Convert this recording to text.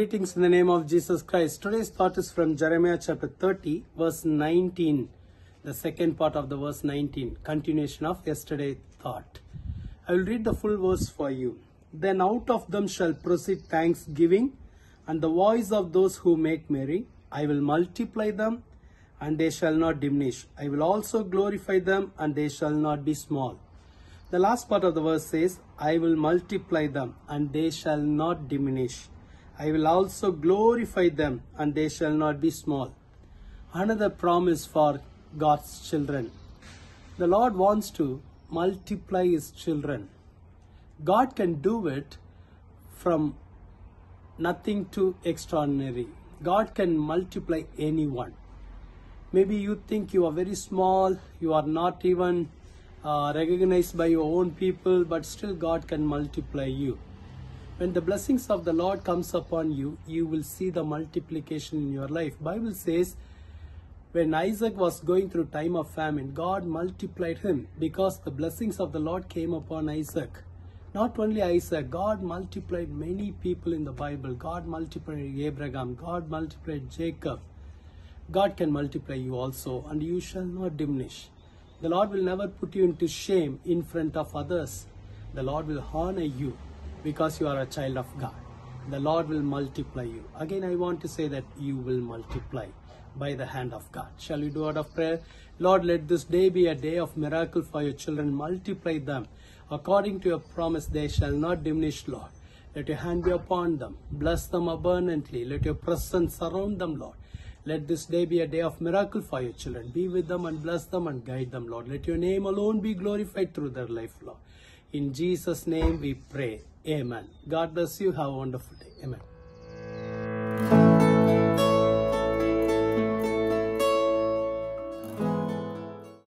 Greetings in the name of Jesus Christ. Today's thought is from Jeremiah chapter 30, verse 19. The second part of the verse 19, continuation of yesterday's thought. I will read the full verse for you. Then out of them shall proceed thanksgiving and the voice of those who make merry. I will multiply them and they shall not diminish. I will also glorify them and they shall not be small. The last part of the verse says, I will multiply them and they shall not diminish. I will also glorify them and they shall not be small. Another promise for God's children. The Lord wants to multiply His children. God can do it from nothing to extraordinary. God can multiply anyone. Maybe you think you are very small, you are not even uh, recognized by your own people, but still God can multiply you. When the blessings of the Lord comes upon you, you will see the multiplication in your life. Bible says when Isaac was going through time of famine, God multiplied him because the blessings of the Lord came upon Isaac. Not only Isaac, God multiplied many people in the Bible. God multiplied Abraham, God multiplied Jacob. God can multiply you also, and you shall not diminish. The Lord will never put you into shame in front of others. The Lord will honor you because you are a child of God. The Lord will multiply you. Again, I want to say that you will multiply by the hand of God. Shall we do out of prayer? Lord, let this day be a day of miracle for your children. Multiply them. According to your promise, they shall not diminish, Lord. Let your hand be upon them. Bless them abundantly. Let your presence surround them, Lord. Let this day be a day of miracle for your children. Be with them and bless them and guide them, Lord. Let your name alone be glorified through their life, Lord. In Jesus' name we pray. Amen. God bless you. Have a wonderful day. Amen.